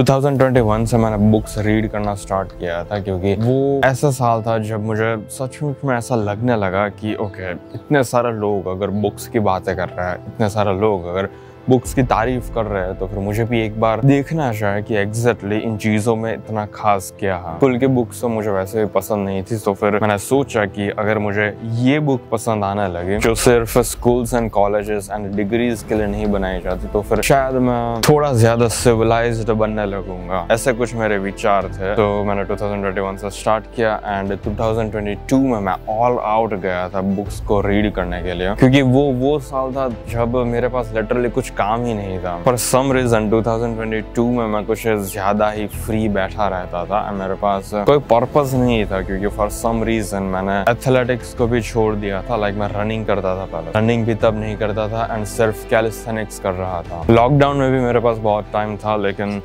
2021 से मैंने books read करना स्टार्ट किया था क्योंकि वो ऐसा साल था जब मुझे सचमुच में ऐसा लगने लगा कि ओके इतने सारे लोग अगर बुक्स की बातें कर रहे हैं इतने सारे लोग अगर बुक्स की तारीफ़ कर रहे हैं तो फिर मुझे भी एक बार देखना चाहिए कि एग्जैक्टली इन चीज़ों में इतना खास क्या है। कुल की बुक्स तो मुझे वैसे भी पसंद नहीं थी तो फिर मैंने सोचा कि अगर मुझे ये बुक पसंद आने लगे, जो सिर्फ़ schools and colleges and degrees के लिए नहीं बनाई जाती तो फिर शायद मैं थोड़ा ज़्यादा सिविलाइज बनने लगूँगा। ऐसे कुछ मेरे विचार थे तो मैंने 2021 से स्टार्ट किया एंड 2022 में मैं ऑल आउट गया था बुक्स को रीड करने के लिए। क्योंकि वो वो साल था जब मेरे पास लिटरली कुछ काम ही नहीं था। पर सम रीजन 2022 में मैं कुछ ज़्यादा ही फ्री बैठा रहता था मेरे पास कोई पर्पज़ नहीं था क्योंकि फॉर सम रीजन मैंने एथलेटिक्स को भी छोड़ दिया था लाइक मैं रनिंग करता था पहले। रनिंग भी तब नहीं करता था एंड सिर्फ़ कैलिस्थेनिक्स कर रहा था। लॉकडाउन में भी मेरे पास बहुत टाइम था, लेकिन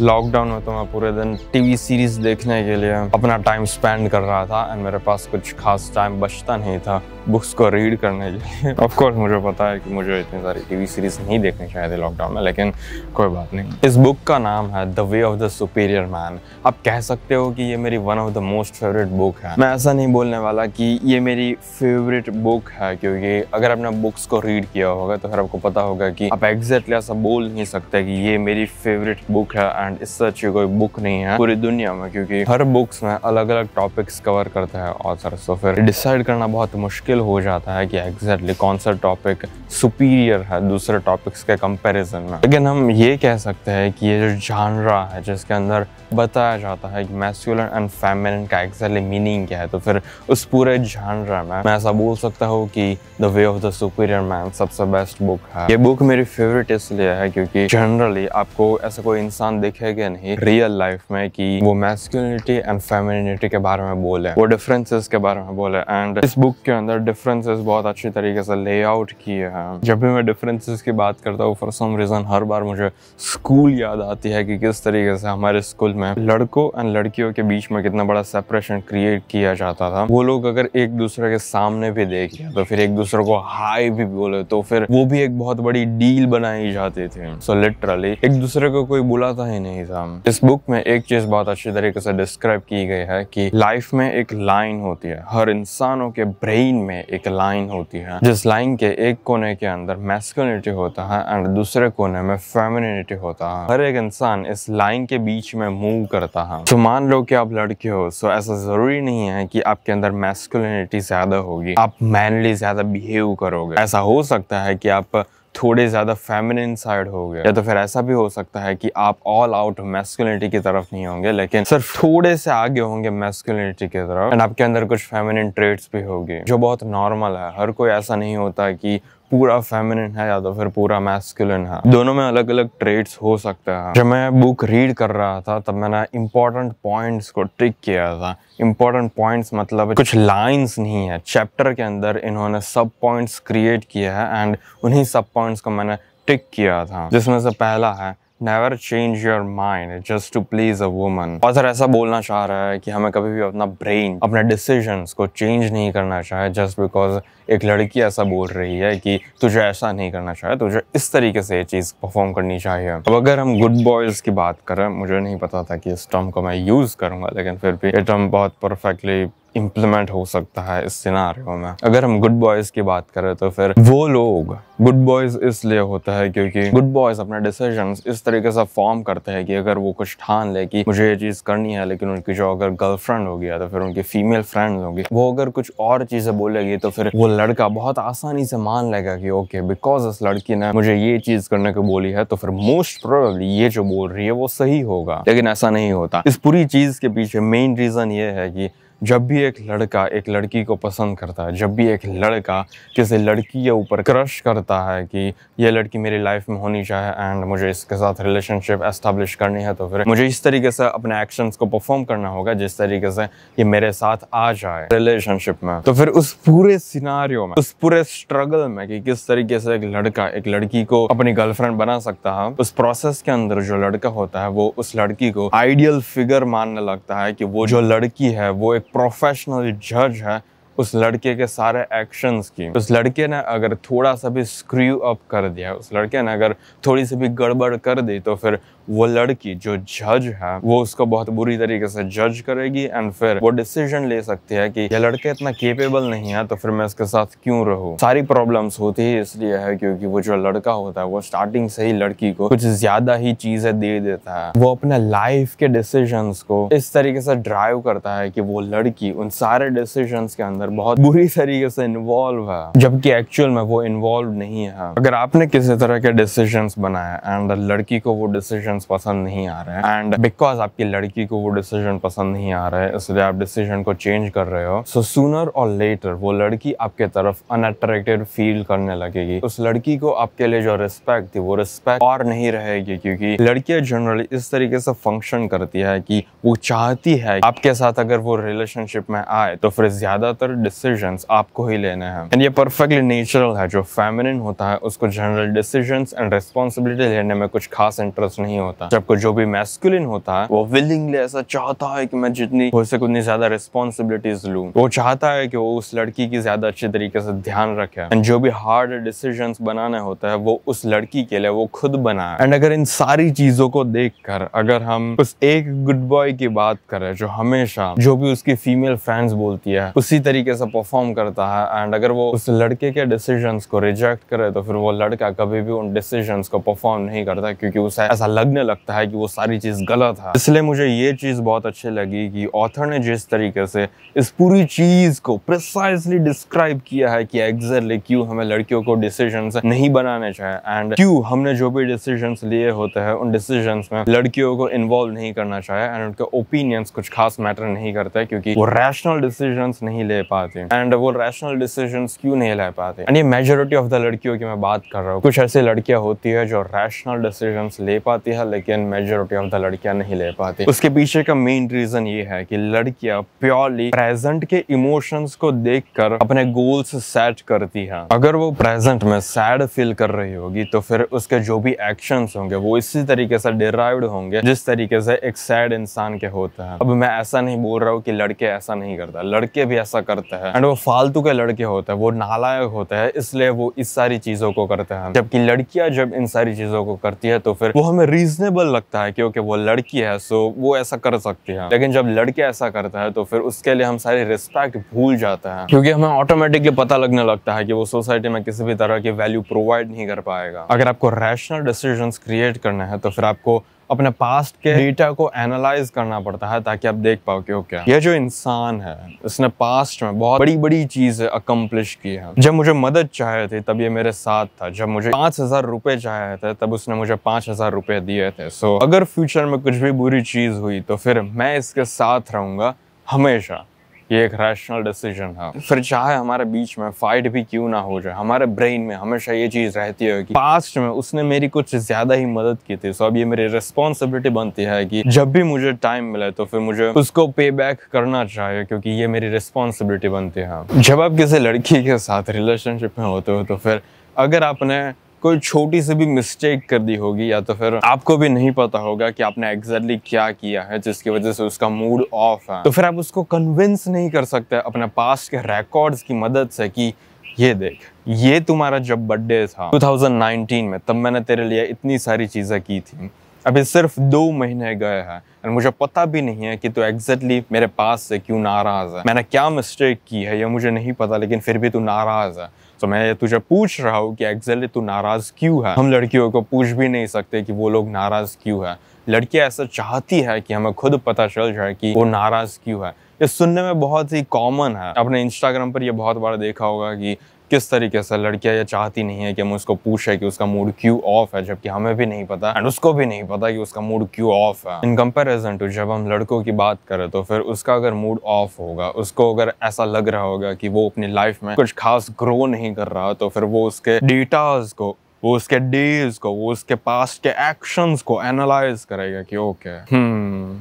लॉकडाउन में तो मैं पूरे दिन टीवी सीरीज़ देखने के लिए अपना टाइम स्पेंड कर रहा था एंड मेरे पास कुछ खास टाइम बचता नहीं था बुक्स को रीड करने के लिए। ऑफ़ कोर्स मुझे पता है कि मुझे इतनी सारी टीवी सीरीज़ नहीं देखनी चाहिए थी लॉकडाउन में, लेकिन कोई बात नहीं। इस बुक का नाम है the way of the superior man आप कह सकते हो कि ये मेरी one of the most favourite book है। मैं ऐसा नहीं बोलने वाला कि ये मेरी फेवरेट बुक है, क्योंकि अगर आपने बुक्स को रीड किया होगा तो फिर आपको पता होगा कि आप एग्जैक्टली ऐसा बोल नहीं सकते कि ये मेरी फेवरेट बुक है। एंड इससे अच्छी कोई बुक नहीं है पूरी दुनिया में, क्योंकि हर बुक्स में अलग अलग टॉपिक्स कवर करते हैं ऑथर तो फिर डिसाइड करना बहुत मुश्किल हो जाता है कि एग्जैक्टली कौन सा टॉपिक सुपीरियर है दूसरे टॉपिक्स के कंपैरिजन में। लेकिन हम ये कह सकते हैं कि ये जो जानरा है, जिसके अंदर बताया जाता है कि मैस्कुलर एंड फेमिनिन का एग्जैक्टली मीनिंग क्या है तो फिर उस पूरे जानरा में मैं ऐसा बोल सकता हूँ कि the way of the superior man सबसे बेस्ट बुक है। ये बुक मेरी फेवरेट इसलिए है क्योंकि जनरली आपको ऐसा कोई इंसान दिखेगा नहीं रियल लाइफ में कि वो मैस्कुलिनिटी एंड फेमिनिटी के बारे में बोले वो डिफरेंसेस के बारे में बोले. एंड इस बुक के अंदर डिफरेंसेस बहुत अच्छी तरीके से लेआउट किए हैं. जब भी मैं डिफरेंसेस की बात करता हूँ फॉर सम रीज़न हर बार मुझे स्कूल याद आती है कि किस तरीके से हमारे स्कूल में लड़कों एंड लड़कियों के बीच में कितना बड़ा सेपरेशन क्रिएट किया जाता था. वो लोग अगर एक दूसरे के सामने भी देखे तो फिर एक दूसरे को हाई भी बोले तो फिर वो भी एक बहुत बड़ी डील बनाई जाती थी. सो so, लिटरली एक दूसरे को कोई बुलाता ही नहीं था। इस बुक में एक चीज़ बहुत अच्छी तरीके से डिस्क्राइब की गई है कि लाइफ में एक लाइन होती है। हर इंसानों के ब्रेन में एक लाइन होती है। जिस लाइन के एक कोने के अंदर मैस्कुलिनिटी होता है एंड दूसरे कोने में फेमिनिटी होता है। हर एक इंसान इस लाइन के बीच में मूव करता है। तो मान लो कि आप लड़के हो सो ऐसा ज़रूरी नहीं है कि आपके अंदर मैस्कुलिनिटी ज़्यादा होगी। आप मैनली ज़्यादा बिहेव करोगे। ऐसा हो सकता है कि आप थोड़े ज़्यादा फेमिनिन साइड हो गए। या तो फिर ऐसा भी हो सकता है कि आप ऑल आउट मेस्कुलिनिटी की तरफ़ नहीं होंगे, लेकिन सिर्फ़ थोड़े से आगे होंगे मेस्कुलिनिटी की तरफ़। एंड आपके अंदर कुछ फेमिनिन ट्रेड भी होगी, जो बहुत नॉर्मल है। हर कोई ऐसा नहीं होता कि पूरा फेमिनिन है या तो फिर पूरा मैस्कुलिन है। दोनों में अलग अलग ट्रेड्स हो सकते हैं। जब मैं बुक रीड कर रहा था, तब मैंने इंपॉर्टेंट पॉइंट्स को ट्रिक किया था। इंपॉर्टेंट पॉइंट्स मतलब कुछ लाइंस नहीं है। चैप्टर के अंदर इन्होंने सब पॉइंट्स क्रिएट किया है एंड उन्हीं सब पॉइंट्स को मैंने टिक किया था, जिसमें से पहला है never change your mind just to please a woman और ऐसा बोलना चाह रहा है कि हमें कभी भी अपना ब्रेन अपने डिसीज़न को चेंज नहीं करना चाहे जस्ट बिकॉज़ एक लड़की ऐसा बोल रही है कि तुझे ऐसा नहीं करना चाहिए तुझे इस तरीके से ये चीज़ परफॉर्म करनी चाहिए। अब अगर हम गुड बॉयज़ की बात करें, मुझे नहीं पता था कि इस टर्म को मैं यूज़ करूँगा, लेकिन फिर भी ये टर्म बहुत परफेक्टली इम्प्लीमेंट हो सकता है इस सिनारियों में। अगर हम गुड बॉयज़ की बात करें तो फिर वो लोग गुड बॉयज़ इसलिए होता है क्योंकि गुड बॉयज़ अपने डिसीज़न इस तरीके से फॉर्म करते हैं कि अगर वो कुछ ठान ले कि मुझे ये चीज़ करनी है, लेकिन उनकी जो अगर गर्लफ्रेंड होगी या तो फिर उनकी फीमेल फ्रेंड होगी। वो अगर कुछ और चीज़ें बोलेगी तो फिर वो लड़का बहुत आसानी से मान लेगा कि ओके बिकॉज़ इस लड़की ने मुझे ये चीज़ करने को बोली है तो फिर मोस्ट प्रोबेबली ये जो बोल रही है, वो सही होगा। लेकिन ऐसा नहीं होता। इस पूरी चीज़ के पीछे मेन रीजन ये है कि जब भी एक लड़का एक लड़की को पसंद करता है, जब भी एक लड़का किसी लड़की के ऊपर क्रश करता है कि ये लड़की मेरी लाइफ में होनी चाहिए एंड मुझे इसके साथ रिलेशनशिप एस्टेब्लिश करनी है तो फिर मुझे इस तरीके से अपने एक्शंस को परफॉर्म करना होगा जिस तरीके से ये मेरे साथ आ जाए रिलेशनशिप में। तो फिर उस पूरे सिनारियो में, उस पूरे स्ट्रगल में कि किस तरीके से एक लड़का एक लड़की को अपनी गर्लफ्रेंड बना सकता है, उस प्रोसेस के अंदर जो लड़का होता है, वो उस लड़की को आइडियल फिगर मानने लगता है कि वो जो लड़की है, वो एक प्रोफेशनल जज है, उस लड़के के सारे एक्शंस की। उस लड़के ने अगर थोड़ा सा भी स्क्रू अप कर दिया, उस लड़के ने अगर थोड़ी सी भी गड़बड़ कर दी तो फिर वो लड़की जो जज है, वो उसको बहुत बुरी तरीके से जज करेगी एंड फिर वो डिसीज़न ले सकती है कि ये लड़का इतना केपेबल नहीं है तो फिर मैं इसके साथ क्यों रहूँ? सारी प्रॉब्लम्स होती ही इसलिए है क्योंकि वो जो लड़का होता है, वो स्टार्टिंग से ही लड़की को कुछ ज़्यादा ही चीज़ें दे देता है। वो अपने लाइफ के डिसीज़न को इस तरीके से ड्राइव करता है कि वो लड़की उन सारे डिसीज़न के अंदर बहुत बुरी तरीके से इन्वॉल्व है, जबकि एक्चुअल में वो इन्वॉल्व नहीं है। अगर आपने किसी तरह के डिसीज़न बनाए एंड लड़की को वो डिसीज़न पसंद नहीं आ रहे हैं। एंड बिकॉज़ आपकी लड़की को वो डिसीज़न पसंद नहीं आ रहा है, इसलिए आप डिसीज़न को चेंज कर रहे हो। सो सुनर और लेटर वो लड़की आपके तरफ़ अनअट्रैक्टेड फील करने लगेगी। उस लड़की को आपके लिए जो रिस्पेक्ट थी, वो रिस्पेक्ट और नहीं रहेगी, क्योंकि लड़कियाँ जनरली इस तरीके से फ़ंक्शन करती है कि वो चाहती है आपके साथ अगर वो रिलेशनशिप में आए तो फिर ज़्यादातर डिसीज़न आपको ही लेने हैं। एंड ये परफेक्टली नेचुरल है, जो फेमिनिन होता है, उसको जनरल डिसीज़न एंड रिस्पॉन्सिबिलिटी लेने में कुछ खास इंटरेस्ट नहीं होता। जबकि जो भी मैस्कुलिन होता है वो विलिंगली ऐसा चाहता है कि मैं जितनी, हो सके उतनी ज़्यादा रिस्पॉन्सिबिलिटीज लूँ। वो चाहता है कि वो उस लड़की की ज़्यादा अच्छी तरीके से ध्यान रखे। एंड जो भी हार्ड डिसीज़न बनाने होता है, वो उस लड़की के लिए, वो खुद बनाए। एंड अगर इन सारी चीज़ों को देख कर अगर हम उस एक गुड बॉय की बात करें, जो हमेशा, जो भी उसकी फीमेल फ्रेंड्स बोलती है, उसी तरीके से परफॉर्म करता है। एंड अगर वो उस लड़के के डिसीज़न को रिजेक्ट करे तो फिर वो लड़का कभी भी उन डिसीज़न को परफॉर्म नहीं करता, क्योंकि उसे ऐसा लगने लगता है कि वो सारी चीज़ गलत है। इसलिए मुझे ये चीज़ बहुत अच्छी लगी कि ऑथर ने जिस तरीके से इस पूरी चीज़ को प्रिसाइसली डिस्क्राइब किया है कि एग्जैक्टली क्यों हमें लड़कियों को डिसीज़न नहीं बनाने चाहिए। एंड क्यों हमने जो भी डिसीज़न लिए होते हैं, उन डिसीज़न में लड़कियों को इन्वॉल्व नहीं करना चाहिए एंड उनके ओपिनियंस कुछ खास मैटर नहीं करते क्योंकि वो रैशनल डिसीज़न नहीं ले पाते। एंड वो रैशनल डिसीज़न क्यों नहीं ले पाते? एंड ये मेजोरिटी ऑफ़ द लड़कियों की मैं बात कर रहा हूँ। कुछ ऐसी लड़कियाँ होती है जो रैशनल डिसीज़न ले पाती है लेकिन मेजोरिटी ऑफ़ द लड़कियाँ नहीं ले पाती। उसके पीछे का मेन रीजन ये है कि लड़कियाँ प्योरली प्रेजेंट के इमोशंस को देखकर अपने गोल्स सेट करती है। अगर वो प्रेजेंट में सैड फील कर रही होगी तो फिर उसके जो भी एक्शंस होंगे, वो इसी तरीके से डिराइव्ड होंगे, जिस तरीके से एक सैड इंसान के होते हैं। अब मैं ऐसा नहीं बोल रहा हूँ कि लड़के ऐसा नहीं करता, लड़के भी ऐसा करते हैं। एंड वो फालतू के लड़के होते हैं, वो नालायक होते हैं, इसलिए वो इस सारी चीज़ों को करते हैं। जबकि लड़कियाँ जब इन सारी चीज़ों को करती है तो फिर वो हमें रीजनेबल लगता है क्योंकि वो लड़की है सो वो ऐसा कर सकती है। लेकिन जब लड़के ऐसा करता है तो फिर उसके लिए हम सारे रिस्पेक्ट भूल जाते हैं। क्योंकि हमें ऑटोमेटिकली पता लगने लगता है कि वो सोसाइटी में किसी भी तरह की वैल्यू प्रोवाइड नहीं कर पाएगा। अगर आपको रैशनल डिसीज़न क्रिएट करना है तो फिर आपको अपने पास्ट के डेटा को एनालाइज करना पड़ता है ताकि आप देख पाओ कि क्या ये जो इंसान है इसने पास्ट में बहुत बड़ी बड़ी चीज़ें अकम्पलिश की है। जब मुझे मदद चाहे थी तब ये मेरे साथ था। जब मुझे पाँच हज़ार रुपए चाहे थे तब उसने मुझे पाँच हज़ार रुपए दिए थे। सो अगर फ्यूचर में कुछ भी बुरी चीज़ हुई तो फिर मैं इसके साथ रहूँगा हमेशा। ये एक रैशनल डिसीज़न है फिर चाहे हमारे बीच में फाइट भी क्यों ना हो जाए, हमारे ब्रेन में हमेशा ये चीज़ रहती है कि पास्ट में उसने मेरी कुछ ज़्यादा ही मदद की थी। सो अब ये मेरी रिस्पॉन्सिबिलिटी बनती है कि जब भी मुझे टाइम मिले तो फिर मुझे उसको पे बैक करना चाहिए, क्योंकि ये मेरी रिस्पॉन्सिबिलिटी बनती है। जब आप किसी लड़की के साथ रिलेशनशिप में होते हो तो फिर अगर आपने कोई छोटी सी भी मिस्टेक कर दी होगी, या तो फिर आपको भी नहीं पता होगा कि आपने एग्जैक्टली क्या किया है, जिसकी वजह से उसका मूड ऑफ़ है। तो फिर आप उसको कन्विंस नहीं कर सकते अपने पास के रिकॉर्ड्स की मदद से कि, ये देख, ये तुम्हारा जब बर्थडे था 2019 में, तब मैंने तेरे लिए इतनी सारी चीज़ें की थी। अभी सिर्फ़ दो महीने गए हैं और मुझे पता भी नहीं है कि तू एग्जैक्टली मेरे पास से क्यों नाराज़ है। मैंने क्या मिस्टेक की है, ये मुझे नहीं पता, लेकिन फिर भी तू नाराज़ है। तो मैं ये तुझे पूछ रहा हूँ कि एक्जैक्टली तू नाराज़ क्यों है? हम लड़कियों को पूछ भी नहीं सकते कि वो लोग नाराज़ क्यों है। लड़कियाँ ऐसा चाहती है कि हमें खुद पता चल जाए कि वो नाराज़ क्यों है। ये सुनने में बहुत ही कॉमन है। अपने इंस्टाग्राम पर ये बहुत बार देखा होगा कि किस तरीके से लड़कियाँ ये चाहती नहीं है कि हम उसको पूछे कि उसका मूड क्यों ऑफ़ है, जबकि हमें भी नहीं पता एंड उसको भी नहीं पता कि उसका मूड क्यों ऑफ़ है। इन कंपेरिजन टू जब हम लड़कों की बात करें तो फिर उसका अगर मूड ऑफ़ होगा, उसको अगर ऐसा लग रहा होगा कि वो अपनी लाइफ में कुछ खास ग्रो नहीं कर रहा तो फिर वो उसके डेटाज को, वो उसके डेज़ को, वो उसके पास्ट के एक्शंस को एनालाइज करेगा कि ओके हम्म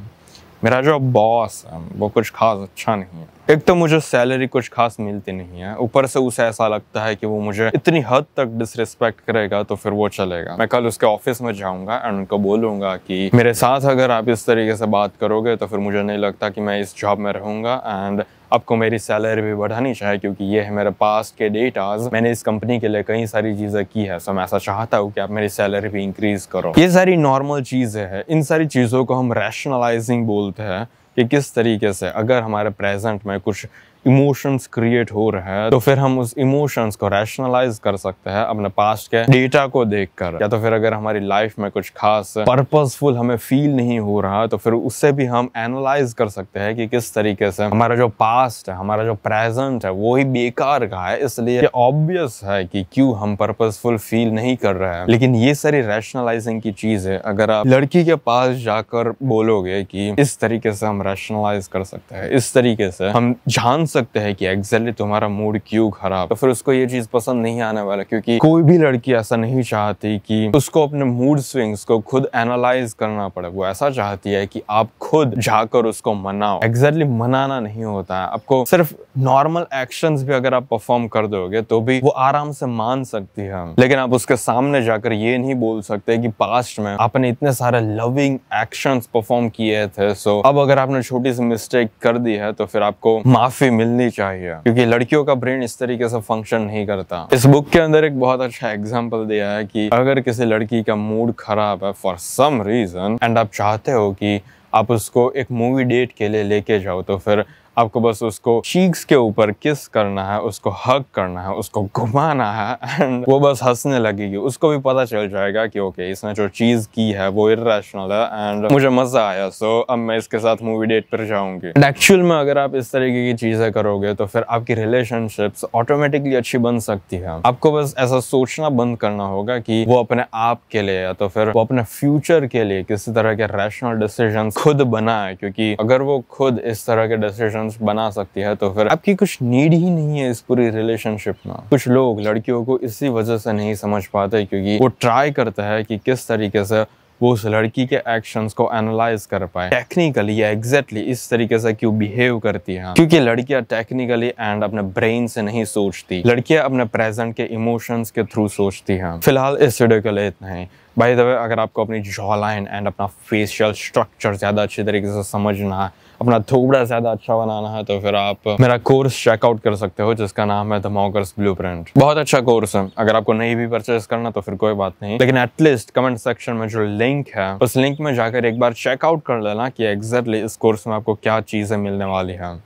मेरा जो बॉस है वो कुछ खास अच्छा नहीं है। एक तो मुझे सैलरी कुछ खास मिलती नहीं है। ऊपर से उसे ऐसा लगता है कि वो मुझे इतनी हद तक डिसरिस्पेक्ट करेगा तो फिर वो चलेगा। मैं कल उसके ऑफ़िस में जाऊँगा एंड उनको बोलूँगा कि मेरे साथ अगर आप इस तरीके से बात करोगे तो फिर मुझे नहीं लगता कि मैं इस जॉब में रहूँगा एंड आपको मेरी सैलरी भी बढ़ानी चाहिए क्योंकि ये है मेरे पास के डेटाज मैंने इस कंपनी के लिए कई सारी चीज़ें की है सो मैं ऐसा चाहता हूँ कि आप मेरी सैलरी भी इंक्रीज करो। ये सारी नॉर्मल चीज़ें हैं। इन सारी चीज़ों को हम रैशनलाइजिंग बोलते हैं कि किस तरीके से अगर हमारे प्रेजेंट में कुछ इमोशंस क्रिएट हो रहे हैं तो फिर हम उस इमोशंस को रैशनलाइज कर सकते हैं अपने पास्ट के डेटा को देखकर। या तो फिर अगर हमारी लाइफ में कुछ खास पर्पसफुल हमें फील नहीं हो रहा तो फिर उससे भी हम एनालाइज कर सकते हैं कि किस तरीके से हमारा जो पास्ट है, हमारा जो प्रेजेंट है, वो ही बेकार का है। इसलिए ऑब्वियस है कि क्यों हम पर्पसफुल फील नहीं कर रहे हैं। लेकिन ये सारी रैशनलाइजिंग की चीज़ है अगर आप लड़की के पास जाकर बोलोगे कि इस तरीके से हम रैशनलाइज कर सकते हैं, इस तरीके से हम सकते हैं कि एग्जैक्टली तुम्हारा मूड क्यों खराब तो फिर उसको ये चीज़ पसंद नहीं आने वाला, क्योंकि कोई भी लड़की ऐसा नहीं चाहती कि उसको अपने मूड स्विंग्स को खुद एनालाइज करना पड़े। वो ऐसा चाहती है कि आप खुद जाकर उसको मनाओ। एग्जैक्टली मनाना नहीं होता है। आपको सिर्फ़ नॉर्मल एक्शंस भी अगर आप परफॉर्म कर दोगे तो भी वो आराम से मान सकती है लेकिन आप उसके सामने जाकर ये नहीं बोल सकते कि पास्ट में आपने इतने सारे लविंग एक्शन परफॉर्म किए थे। सो अब अगर आपने छोटी सी मिस्टेक कर दी है तो फिर आपको माफ़ी मिलनी चाहिए। क्योंकि लड़कियों का ब्रेन इस तरीके से फ़ंक्शन नहीं करता। इस बुक के अंदर एक बहुत अच्छा एग्ज़ाम्पल दिया है कि अगर किसी लड़की का मूड खराब है फॉर सम रीजन एंड आप चाहते हो कि आप उसको एक मूवी डेट के लिए लेके जाओ तो फिर आपको बस उसको चीक्स के ऊपर किस करना है, उसको हक करना है, उसको घुमाना है एंड वो बस हंसने लगेगी। उसको भी पता चल जाएगा कि ओके इसने जो चीज़ की है, वो इरेशनल है एंड मुझे मज़ा आया सो अब मैं इसके साथ मूवी डेट पर जाऊँगी। एक्चुअल में अगर आप इस तरीके की चीज़ें करोगे तो फिर आपकी रिलेशनशिप्स ऑटोमेटिकली अच्छी बन सकती है। आपको बस ऐसा सोचना बंद करना होगा कि वो अपने आप के लिए या तो फिर वो अपने फ्यूचर के लिए किसी तरह के रैशनल डिसीज़न खुद बनाए, क्योंकि अगर वो खुद इस तरह के डिसीज़न रिलेशंस बना सकती है तो फिर आपकी कुछ नीड ही नहीं है इस पूरी रिलेशनशिप में। कुछ लोग लड़कियों को इसी वजह से नहीं समझ पाते, क्योंकि वो ट्राई करता है कि किस तरीके से वो उस लड़की के एक्शंस को एनालाइज कर पाए। टेक्निकली या एग्जैक्टली इस तरीके से क्यों बिहेव करती हैं। क्योंकि लड़कियाँ टेक्निकली एंड अपने ब्रेन से नहीं सोचती। लड़कियाँ अपने प्रेजेंट के इमोशंस के थ्रू सोचती हैं। फ़िलहाल इस वीडियो के लिए इतना ही। बाय दबे अगर आपको अपनी जॉ लाइन एंड अपना फेशियल स्ट्रक्चर ज़्यादा अच्छी तरीके से समझना है, अपना थोड़ा ज़्यादा अच्छा बनाना है तो फिर आप मेरा कोर्स चेकआउट कर सकते हो, जिसका नाम है द मॉकर्स ब्लू बहुत अच्छा कोर्स है। अगर आपको नहीं भी परचेज करना तो फिर कोई बात नहीं। लेकिन एटलीस्ट कमेंट सेक्शन में जो लिंक है, उस लिंक में जाकर एक बार चेकआउट कर लेना कि एग्जैक्टली इस कोर्स में आपको क्या चीज़ें मिलने वाली हैं।